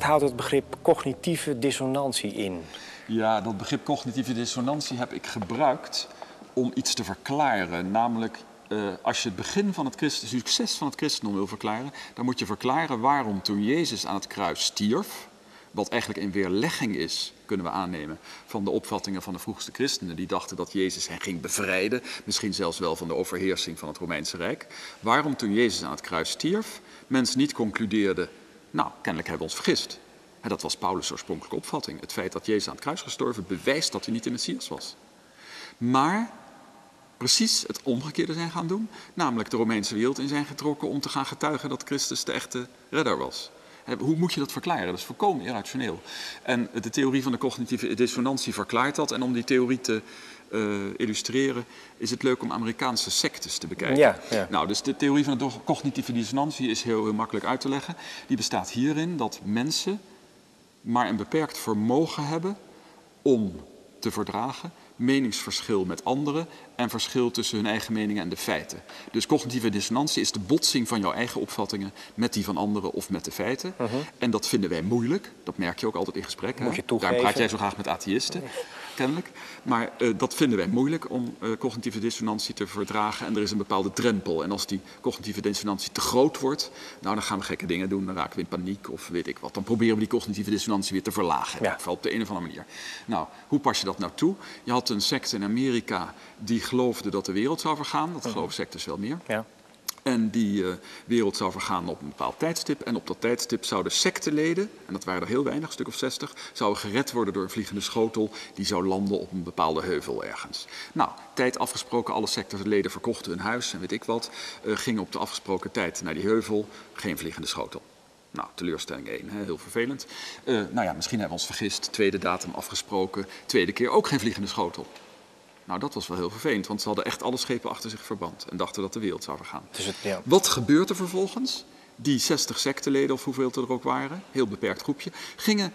wat houdt het begrip cognitieve dissonantie in? Ja, dat begrip cognitieve dissonantie heb ik gebruikt om iets te verklaren. Namelijk, uh, als je het begin van het christen, succes van het christendom wil verklaren, dan moet je verklaren waarom toen Jezus aan het kruis stierf, wat eigenlijk een weerlegging is, kunnen we aannemen, van de opvattingen van de vroegste christenen. Die dachten dat Jezus hen ging bevrijden, misschien zelfs wel van de overheersing van het Romeinse Rijk. Waarom toen Jezus aan het kruis stierf, mensen niet concludeerden, nou, kennelijk hebben we ons vergist. dat was Paulus' oorspronkelijke opvatting. Het feit dat Jezus aan het kruis gestorven bewijst dat hij niet de Messias was. Maar precies het omgekeerde zijn gaan doen, namelijk de Romeinse wereld in zijn getrokken om te gaan getuigen dat Christus de echte redder was. Hoe moet je dat verklaren? Dat is volkomen irrationeel. En de theorie van de cognitieve dissonantie verklaart dat. En om die theorie te illustreren, is het leuk om Amerikaanse sectes te bekijken. Ja, ja. Nou, dus de theorie van de cognitieve dissonantie is heel, heel makkelijk uit te leggen. Die bestaat hierin dat mensen maar een beperkt vermogen hebben om te verdragen meningsverschil met anderen en verschil tussen hun eigen meningen en de feiten. Dus cognitieve dissonantie is de botsing van jouw eigen opvattingen met die van anderen of met de feiten. Mhm. En dat vinden wij moeilijk. Dat merk je ook altijd in gesprekken. Moet je Daar praat jij zo graag met atheïsten. Kennelijk. Maar uh, dat vinden wij moeilijk om uh, cognitieve dissonantie te verdragen. En er is een bepaalde drempel. En als die cognitieve dissonantie te groot wordt, nou dan gaan we gekke dingen doen. Dan raken we in paniek of weet ik wat. Dan proberen we die cognitieve dissonantie weer te verlagen. Ja. Op de een of andere manier. Nou, hoe pas je dat nou toe? Je had een secte in Amerika die geloofde dat de wereld zou vergaan. Dat geloven sectes wel meer. Ja. En die uh, wereld zou vergaan op een bepaald tijdstip. En op dat tijdstip zouden secteleden, en dat waren er heel weinig, een stuk of zestig, zouden gered worden door een vliegende schotel die zou landen op een bepaalde heuvel ergens. Nou, tijd afgesproken, alle secteleden verkochten hun huis en weet ik wat, uh, gingen op de afgesproken tijd naar die heuvel, geen vliegende schotel. Nou, teleurstelling 1, hè, heel vervelend. Uh, nou ja, misschien hebben we ons vergist, tweede datum afgesproken, tweede keer ook geen vliegende schotel. Nou, dat was wel heel vervelend, want ze hadden echt alle schepen achter zich verband en dachten dat de wereld zou vergaan. Dus het, ja. Wat gebeurt er vervolgens? Die 60 secteleden, of hoeveel er ook waren, heel beperkt groepje, gingen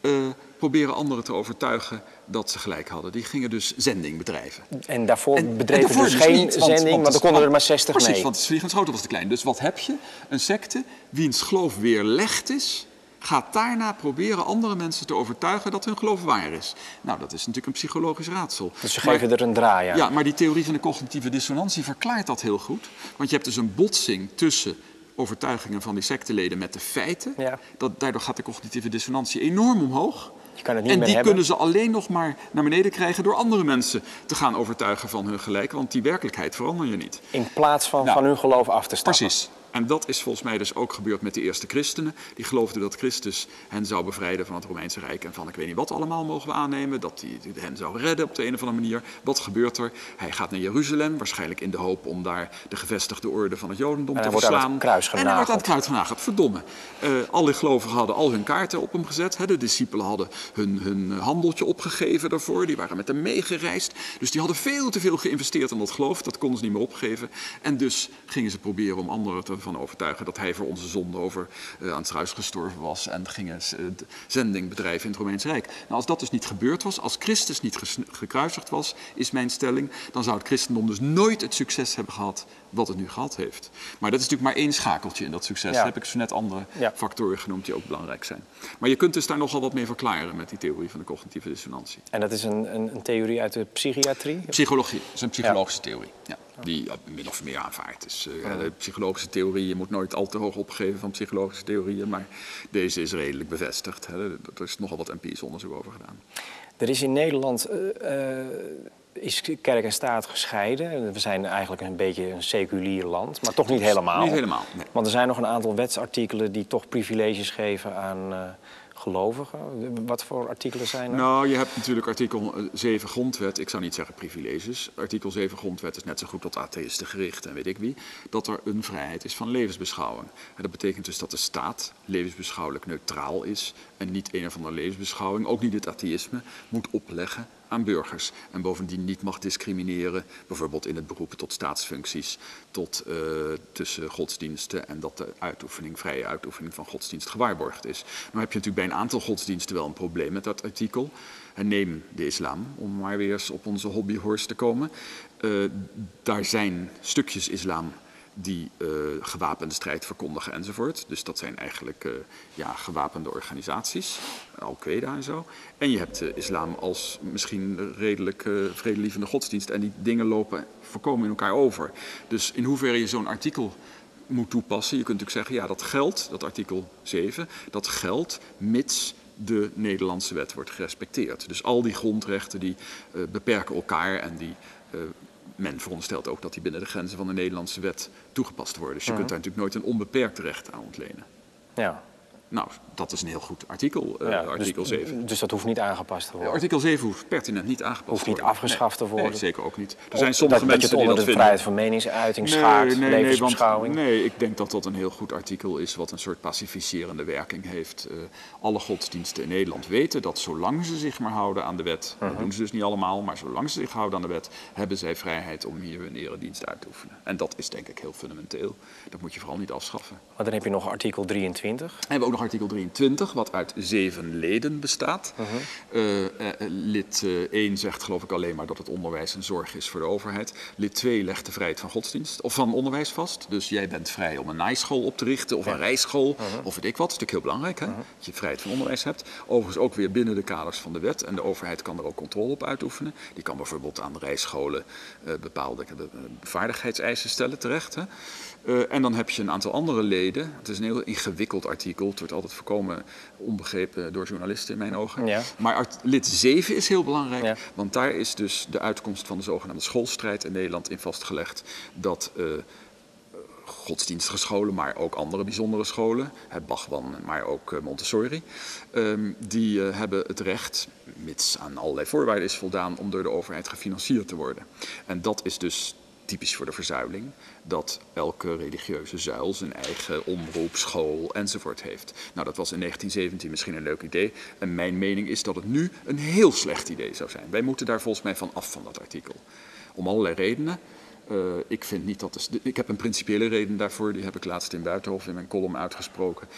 uh, proberen anderen te overtuigen dat ze gelijk hadden. Die gingen dus zending bedrijven. En daarvoor en, bedreven en dus geen niet, want, zending, want, want er konden er maar 60 precies, mee. want het vliegenschotel was te klein. Dus wat heb je? Een secte wiens geloof weerlegd is gaat daarna proberen andere mensen te overtuigen dat hun geloof waar is. Nou, dat is natuurlijk een psychologisch raadsel. Dus ze geven er een draai aan. Ja, maar die theorie van de cognitieve dissonantie verklaart dat heel goed. Want je hebt dus een botsing tussen overtuigingen van die secteleden met de feiten. Ja. Dat, daardoor gaat de cognitieve dissonantie enorm omhoog. Je kan het niet en die hebben. kunnen ze alleen nog maar naar beneden krijgen door andere mensen te gaan overtuigen van hun gelijk. Want die werkelijkheid verander je niet. In plaats van Nou, van hun geloof af te stappen. Precies. En dat is volgens mij dus ook gebeurd met de eerste christenen. Die geloofden dat Christus hen zou bevrijden van het Romeinse Rijk en van ik weet niet wat allemaal mogen we aannemen. Dat hij hen zou redden op de een of andere manier. Wat gebeurt er? Hij gaat naar Jeruzalem, waarschijnlijk in de hoop om daar de gevestigde orde van het Jodendom En te hij wordt aan verslaan. en hij wordt aan het kruis genageld. Verdomme. Eh, alle gelovigen hadden al hun kaarten op hem gezet. Hè. De discipelen hadden hun, hun handeltje opgegeven daarvoor. Die waren met hem meegereisd. Dus die hadden veel te veel geïnvesteerd in dat geloof. Dat konden ze niet meer opgeven. En dus gingen ze proberen om anderen ervan overtuigen dat hij voor onze zonde over eh, aan het kruis gestorven was. En gingen eh, zending bedrijven in het Romeinse Rijk. Nou, als dat dus niet gebeurd was, als Christus niet gekruisigd was, is mijn stelling, dan zou het christendom dus nooit het succes hebben gehad wat het nu gehad heeft. Maar dat is natuurlijk maar één schakeltje in dat succes. Ja. Daar heb ik zo net andere Ja. factoren genoemd die ook belangrijk zijn. Maar je kunt dus daar nogal wat mee verklaren met die theorie van de cognitieve dissonantie. En dat is een, een, een theorie uit de psychiatrie? Psychologie, dat is een psychologische theorie. Ja, die min of meer aanvaardt. Dus, eh, de psychologische theorie, je moet nooit al te hoog opgeven van psychologische theorieën, maar deze is redelijk bevestigd. Hè. Er is nogal wat empirisch onderzoek over gedaan. Er is in Nederland eh, eh, is kerk en staat gescheiden. We zijn eigenlijk een beetje een seculier land, maar toch niet helemaal. Niet helemaal, nee. Want er zijn nog een aantal wetsartikelen die toch privileges geven aan Wat voor artikelen zijn er? Nou, je hebt natuurlijk artikel eh, 7 grondwet, ik zou niet zeggen privileges. Artikel 7 grondwet is net zo goed tot atheïsten gericht en weet ik wie. Dat er een vrijheid is van levensbeschouwing. En dat betekent dus dat de staat levensbeschouwelijk neutraal is en niet een of andere levensbeschouwing, ook niet het atheïsme, moet opleggen burgers. En bovendien niet mag discrimineren, bijvoorbeeld in het beroepen tot staatsfuncties, tot eh, tussen godsdiensten en dat de uitoefening, vrije uitoefening van godsdienst gewaarborgd is. Nou heb je natuurlijk bij een aantal godsdiensten wel een probleem met dat artikel. En neem de islam, om maar weer eens op onze hobbyhorse te komen. Eh, daar zijn stukjes islam die uh, gewapende strijd verkondigen enzovoort. Dus dat zijn eigenlijk uh, ja, gewapende organisaties, Al-Qaeda en zo. En je hebt de islam als misschien redelijk vredelievende godsdienst. En die dingen lopen voorkomen in elkaar over. Dus in hoeverre je zo'n artikel moet toepassen. Je kunt natuurlijk zeggen, ja dat geldt, dat artikel 7, dat geldt mits de Nederlandse wet wordt gerespecteerd. Dus al die grondrechten die beperken elkaar en die men veronderstelt ook dat die binnen de grenzen van de Nederlandse wet toegepast worden. Dus je kunt daar natuurlijk nooit een onbeperkt recht aan ontlenen. Ja. Nou, dat is een heel goed artikel, uh, ja, artikel dus, 7. Dus dat hoeft niet aangepast te worden? Artikel 7 hoeft pertinent niet aangepast hoeft te worden. Hoeft niet afgeschaft nee, te worden? Nee, zeker ook niet. Er zijn sommige dat, mensen dat je het onder die de vrijheid van meningsuiting nee, schaart, nee, levensbeschouwing? Nee, want, nee, ik denk dat dat een heel goed artikel is wat een soort pacificerende werking heeft. Uh, alle godsdiensten in Nederland weten dat zolang ze zich maar houden aan de wet, -huh. dat doen ze dus niet allemaal, maar zolang ze zich houden aan de wet, hebben zij vrijheid om hier hun eredienst uit te oefenen. En dat is denk ik heel fundamenteel. Dat moet je vooral niet afschaffen. Maar dan heb je nog artikel 23. En we hebben ook nog artikel 23, wat uit zeven leden bestaat. Uh -huh. lid 1 zegt geloof ik alleen maar dat het onderwijs een zorg is voor de overheid. Lid 2 legt de vrijheid van godsdienst of van onderwijs vast. Dus jij bent vrij om een naaischool op te richten of ja. een rijschool -huh. of weet ik wat. Dat is natuurlijk heel belangrijk, hè? dat je vrijheid van onderwijs hebt. Overigens ook weer binnen de kaders van de wet. En de overheid kan er ook controle op uitoefenen. Die kan bijvoorbeeld aan de rijscholen bepaalde vaardigheidseisen stellen terecht. Hè? Uh, en dan heb je een aantal andere leden. Het is een heel ingewikkeld artikel. Wordt altijd voorkomen onbegrepen door journalisten in mijn ogen. Ja. Maar lid 7 is heel belangrijk. Ja. Want daar is dus de uitkomst van de zogenaamde schoolstrijd in Nederland in vastgelegd. Dat uh, godsdienstige scholen, maar ook andere bijzondere scholen, het Bachwan, maar ook uh, Montessori, um, die uh, hebben het recht, mits aan allerlei voorwaarden is voldaan, om door de overheid gefinancierd te worden. En dat is dus typisch voor de verzuiling, dat elke religieuze zuil zijn eigen omroep, school enzovoort heeft. Nou, dat was in 1917 misschien een leuk idee. En mijn mening is dat het nu een heel slecht idee zou zijn. Wij moeten daar volgens mij van af van dat artikel. Om allerlei redenen. Uh, ik vind niet dat. De, ik heb een principiële reden daarvoor, die heb ik laatst in Buitenhof in mijn column uitgesproken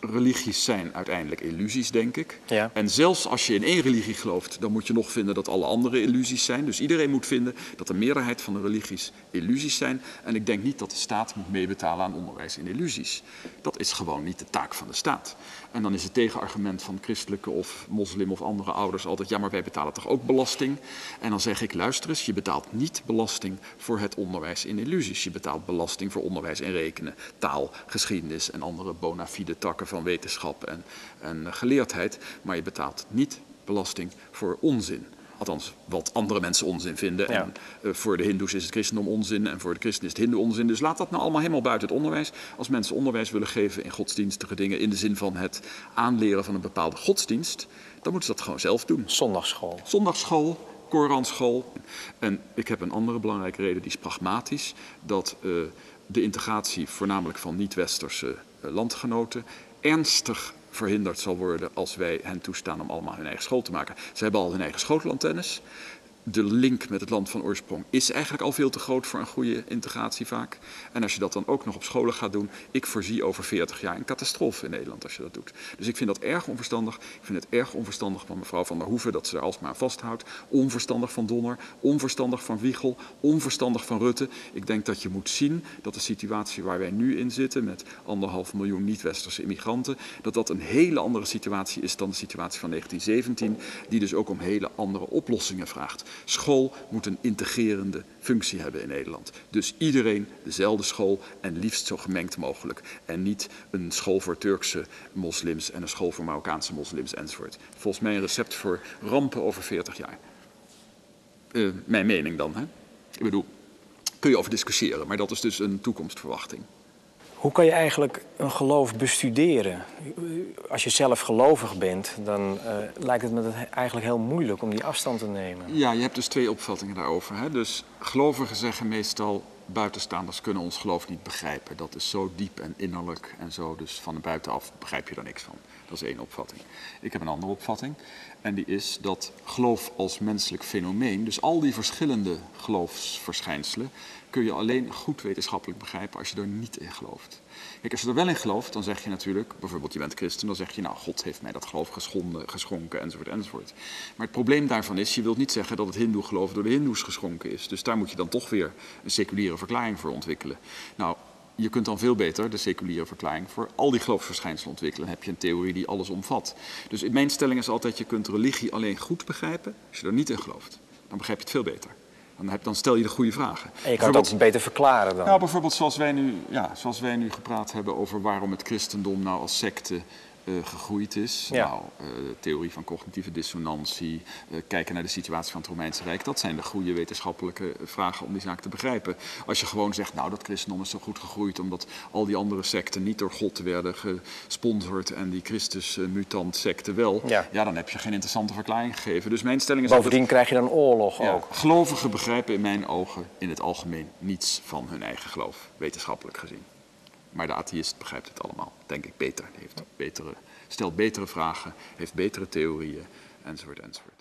religies zijn uiteindelijk illusies, denk ik. Ja. En zelfs als je in één religie gelooft, dan moet je nog vinden dat alle andere illusies zijn. Dus iedereen moet vinden dat de meerderheid van de religies illusies zijn. En ik denk niet dat de staat moet meebetalen aan onderwijs in illusies. Dat is gewoon niet de taak van de staat. En dan is het tegenargument van christelijke of moslim of andere ouders altijd... ja, maar wij betalen toch ook belasting? En dan zeg ik, luister eens, je betaalt niet belasting voor het onderwijs in illusies. Je betaalt belasting voor onderwijs in rekenen, taal, geschiedenis en andere bona fide takken van wetenschap en, en geleerdheid. Maar je betaalt niet belasting voor onzin. Althans, wat andere mensen onzin vinden. Ja. En uh, voor de hindoes is het christendom onzin en voor de christen is het hindoe onzin. Dus laat dat nou allemaal helemaal buiten het onderwijs. Als mensen onderwijs willen geven in godsdienstige dingen... in de zin van het aanleren van een bepaalde godsdienst... dan moeten ze dat gewoon zelf doen. Zondagschool. Zondagschool, Koranschool. En ik heb een andere belangrijke reden, die is pragmatisch. Dat uh, de integratie voornamelijk van niet-westerse uh, landgenoten... ernstig verhinderd zal worden als wij hen toestaan om allemaal hun eigen school te maken. Ze hebben al hun eigen schotelantennes. De link met het land van oorsprong is eigenlijk al veel te groot voor een goede integratie vaak. En als je dat dan ook nog op scholen gaat doen, ik voorzie over 40 jaar een catastrofe in Nederland als je dat doet. Dus ik vind dat erg onverstandig. Ik vind het erg onverstandig van mevrouw Van der Hoeven dat ze er alsmaar aan vasthoudt. Onverstandig van Donner, onverstandig van Wiegel, onverstandig van Rutte. Ik denk dat je moet zien dat de situatie waar wij nu in zitten met anderhalf miljoen niet-westerse immigranten, dat dat een hele andere situatie is dan de situatie van 1917, die dus ook om hele andere oplossingen vraagt. School moet een integrerende functie hebben in Nederland. Dus iedereen dezelfde school en liefst zo gemengd mogelijk. En niet een school voor Turkse moslims en een school voor Marokkaanse moslims enzovoort. Volgens mij een recept voor rampen over 40 jaar. Uh, mijn mening dan, hè? Ik bedoel, kun je over discussiëren, maar dat is dus een toekomstverwachting. Hoe kan je eigenlijk een geloof bestuderen? Als je zelf gelovig bent, dan uh, lijkt het me eigenlijk heel moeilijk om die afstand te nemen. Ja, je hebt dus twee opvattingen daarover. Hè? Dus gelovigen zeggen meestal, buitenstaanders kunnen ons geloof niet begrijpen. Dat is zo diep en innerlijk en zo, dus van de buitenaf begrijp je er niks van. Dat is één opvatting. Ik heb een andere opvatting. En die is dat geloof als menselijk fenomeen, dus al die verschillende geloofsverschijnselen, kun je alleen goed wetenschappelijk begrijpen als je er niet in gelooft. Kijk, als je er wel in gelooft, dan zeg je natuurlijk, bijvoorbeeld je bent christen, dan zeg je, nou, God heeft mij dat geloof geschonden, geschonken, enzovoort, enzovoort. Maar het probleem daarvan is, je wilt niet zeggen dat het hindoe geloof door de hindoes geschonken is. Dus daar moet je dan toch weer een seculiere verklaring voor ontwikkelen. Nou, je kunt dan veel beter de seculiere verklaring voor al die geloofsverschijnselen ontwikkelen. Dan heb je een theorie die alles omvat. Dus in mijn stelling is altijd, je kunt religie alleen goed begrijpen als je er niet in gelooft. Dan begrijp je het veel beter. Dan, heb, dan stel je de goede vragen. En je kan het ook beter verklaren dan. Nou, bijvoorbeeld zoals wij, nu, ja, zoals wij nu gepraat hebben over waarom het christendom nou als secte uh, gegroeid is. Ja. Nou, uh, theorie van cognitieve dissonantie, uh, kijken naar de situatie van het Romeinse Rijk. Dat zijn de goede wetenschappelijke vragen om die zaak te begrijpen. Als je gewoon zegt, nou dat christendom is zo goed gegroeid omdat al die andere secten niet door God werden gesponsord en die Christus-mutant secten wel. Ja. ja. dan heb je geen interessante verklaring gegeven. Dus mijn stelling is Bovendien krijg je dan oorlog ja, ook. Gelovigen begrijpen in mijn ogen in het algemeen niets van hun eigen geloof, wetenschappelijk gezien. Maar de atheïst begrijpt het allemaal, denk ik, beter. Heeft betere, stelt betere vragen, heeft betere theorieën, enzovoort, enzovoort.